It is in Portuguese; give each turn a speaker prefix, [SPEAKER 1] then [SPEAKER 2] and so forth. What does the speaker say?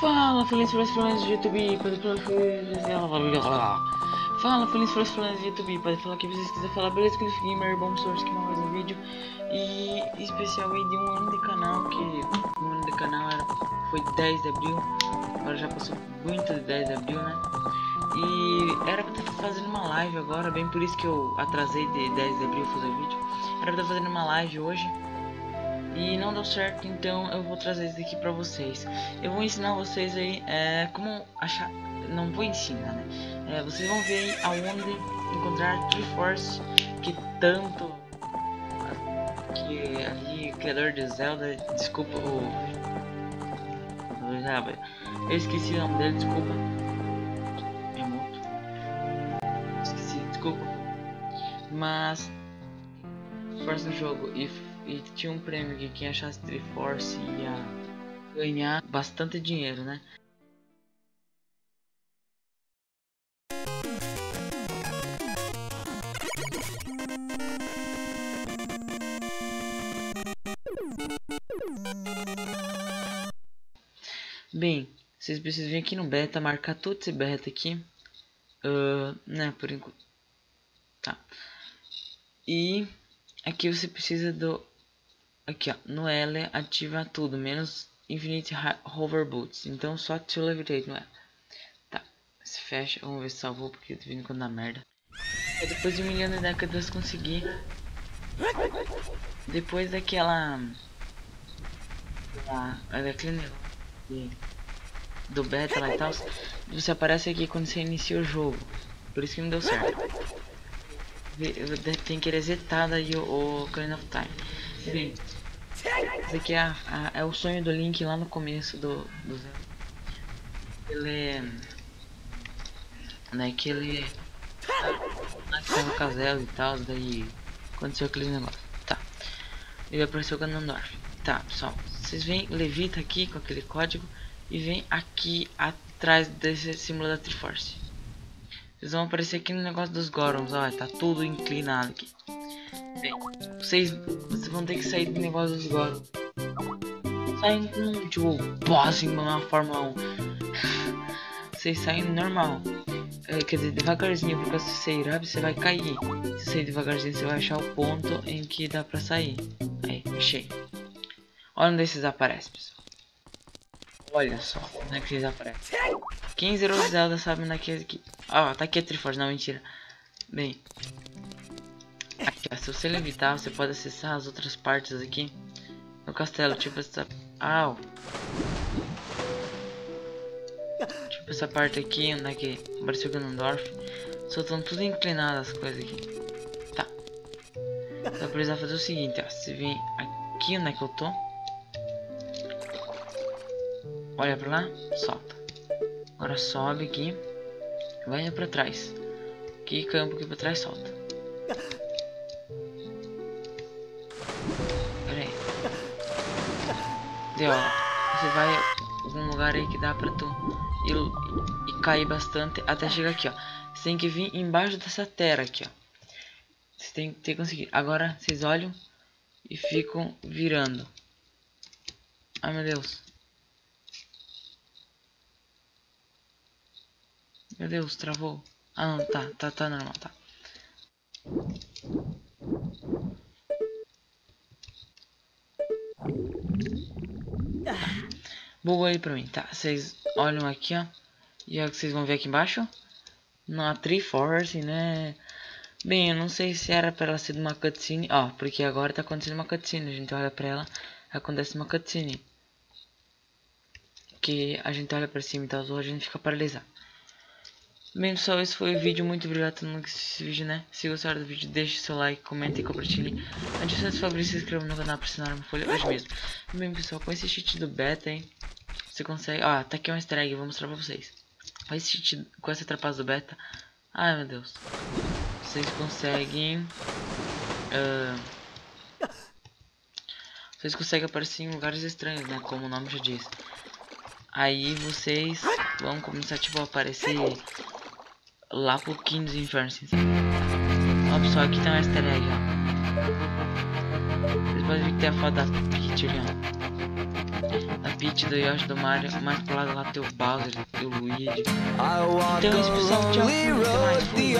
[SPEAKER 1] Fala, feliz feliz feliz de YouTube, pode falar Fala, feliz feliz feliz de YouTube, pode falar que vocês quiserem falar, beleza, que gamer, bom source que mais um vídeo. E especial aí de um ano de canal, que um ano de canal era, foi 10 de abril, agora já passou muito de 10 de abril, né? E era pra estar fazendo uma live agora, bem por isso que eu atrasei de 10 de abril fazer o vídeo, era pra estar fazendo uma live hoje e não deu certo, então eu vou trazer isso aqui pra vocês. Eu vou ensinar vocês aí é, como achar, não vou ensinar, né? É, vocês vão ver aí aonde encontrar Triforce que tanto que ali o criador de Zelda, desculpa o eu esqueci o nome dele, desculpa. Remoto. Esqueci, desculpa. Mas Force no jogo e e tinha um prêmio que quem achasse Triforce ia ganhar bastante dinheiro, né? Bem, vocês precisam vir aqui no beta, marcar todo esse beta aqui, uh, né, por enquanto, tá, e aqui você precisa do Aqui, ó, no L ativa tudo, menos Infinite Hover Boots. Então só to levitate, não é? Tá, se fecha, vamos ver se salvou, porque eu tô vindo quando dá merda. Depois de um milhão de décadas consegui. Depois daquela... Da, daquele do beta lá e tal, você aparece aqui quando você inicia o jogo. Por isso que não deu certo. Tem que resetar daí o, o of Time. Bem, esse aqui é, a, é o sonho do Link lá no começo do, do. Ele é... Né, que ele... Tava caselo e tal, daí... Aconteceu aquele negócio. Tá. Ele apareceu o Ganondorf. Tá, pessoal. Vocês vêm, levita aqui com aquele código e vem aqui atrás desse símbolo da Triforce. Vocês vão aparecer aqui no negócio dos Gorons, ó, tá tudo inclinado aqui. Bem, vocês, vocês vão ter que sair do negócio Gorons. Saem com, tipo, boss em uma Fórmula 1. vocês saem normal. É, quer dizer, devagarzinho, porque se você ir rápido, você vai cair. Se sair devagarzinho, você vai achar o ponto em que dá pra sair. Aí, achei. Olha onde esses aparecem, pessoal. Olha só, onde é que eles aparecem. Quem zerou Zelda sabe onde é que... aqui. Ah, tá aqui a Triforce, não, mentira. Bem, se você levitar, você pode acessar as outras partes aqui no castelo, tipo essa... Au! Tipo essa parte aqui, onde é que apareceu Ganondorf. Só estão tudo inclinadas as coisas aqui. Tá. Então precisar fazer o seguinte, ó. Você vem aqui onde é que eu tô. Olha pra lá, solta. Agora sobe aqui. Vai pra trás. Aqui, campo aqui pra trás, solta. Ó. Você vai algum lugar aí que dá pra tu ir e cair bastante até chegar aqui, ó. Você tem que vir embaixo dessa terra aqui, ó. Você tem, que conseguir. Agora, vocês olham e ficam virando. Ai, meu Deus. Meu Deus, travou. Ah, não, tá, tá, tá normal, tá. Bugou aí pra mim, tá? Vocês olham aqui, ó. E é o que vocês vão ver aqui embaixo. Na Triforce, né? Bem, eu não sei se era pra ela ser uma cutscene. Ó, porque agora tá acontecendo uma cutscene. A gente olha pra ela, acontece uma cutscene. Que a gente olha pra cima e tal, a gente fica paralisado. Bem pessoal, esse foi o vídeo, muito obrigado por ter esse vídeo, né? Se gostaram do vídeo, deixe seu like, comente e compartilhe. Adicione se favorito, se inscreva no canal para assinar uma folha hoje mesmo. Bem pessoal, com esse cheat do beta, hein? Você consegue... Ó, tá aqui um easter egg, vou mostrar pra vocês. Com esse cheat, com essa trapaça do beta... Ai, meu Deus. Vocês conseguem... Uh, vocês conseguem aparecer em lugares estranhos, né? Como o nome já diz. Aí vocês vão começar, tipo, a aparecer lá pro King dos Infernos. Ó pessoal, aqui tem um easter egg, ó. Vocês podem ver que tem a foto da Peach ali, ó.
[SPEAKER 2] Da Peach, do Yoshi, do Mario, mais pro lado lá tem o Bowser e o Luigi. Então isso pessoal, tchau. Até mais. Fui.